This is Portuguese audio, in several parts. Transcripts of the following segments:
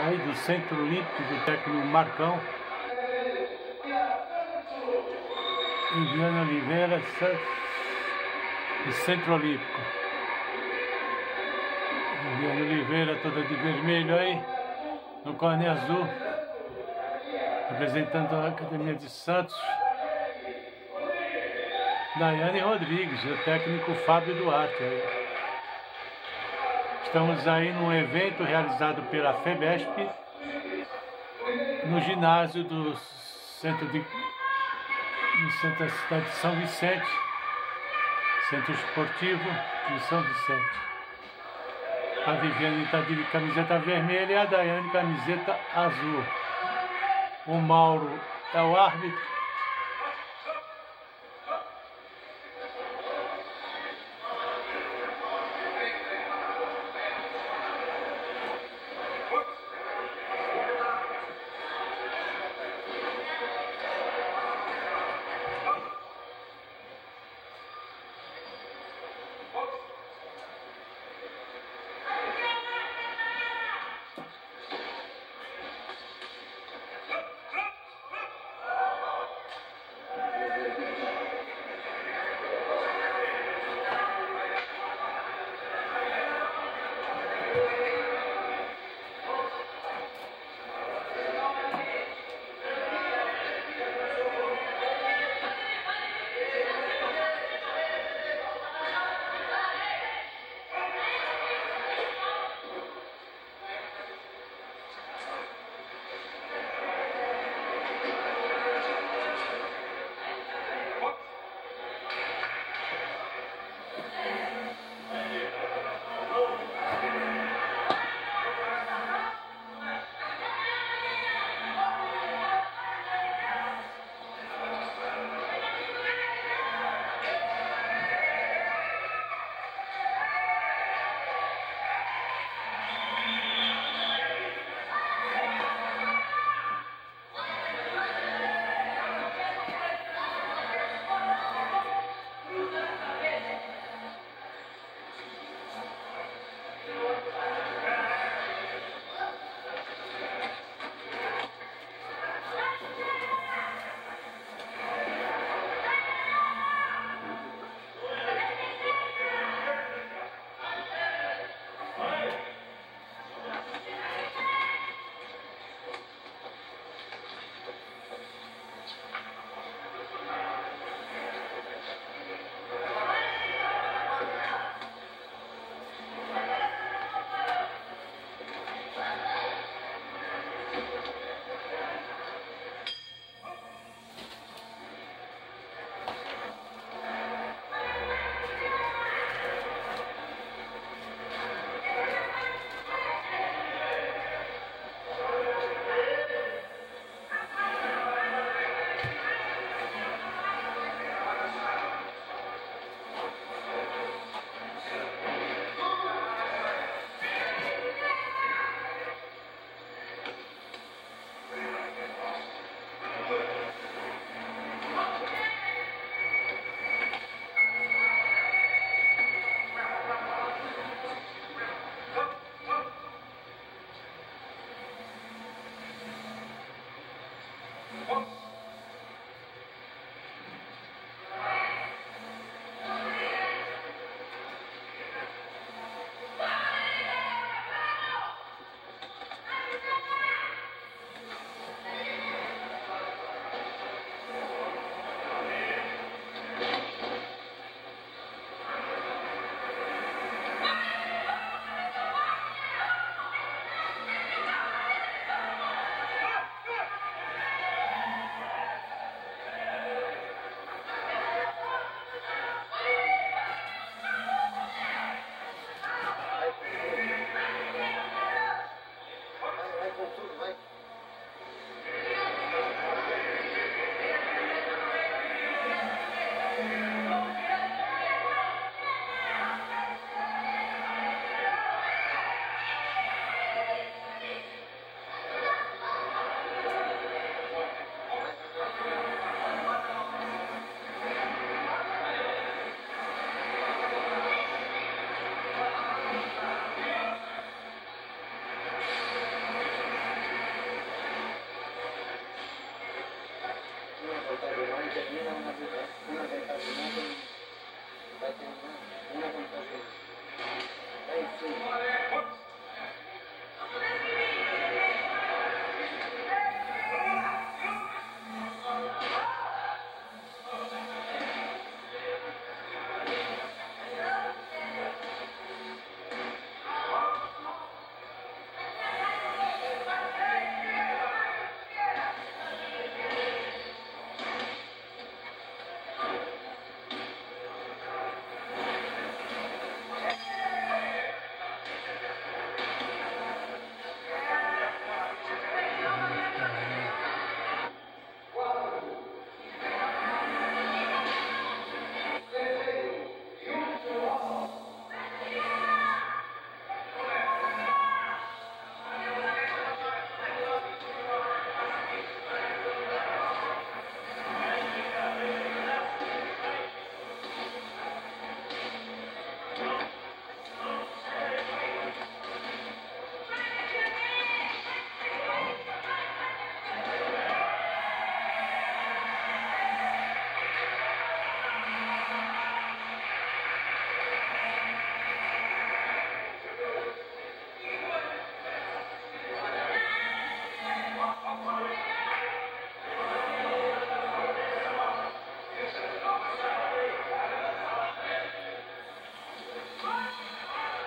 aí do Centro Olímpico do técnico Marcão. Indiana Oliveira, do Centro Olímpico. Indiana Oliveira toda de vermelho aí, no cone azul, representando a Academia de Santos. Daiane Rodrigues, o técnico Fábio Duarte. Aí. Estamos aí num evento realizado pela FEBESP, no ginásio do centro de no centro da cidade de São Vicente, centro esportivo de São Vicente. A Viviane está de camiseta vermelha e a Daiane camiseta azul. O Mauro é o árbitro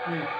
Exactly.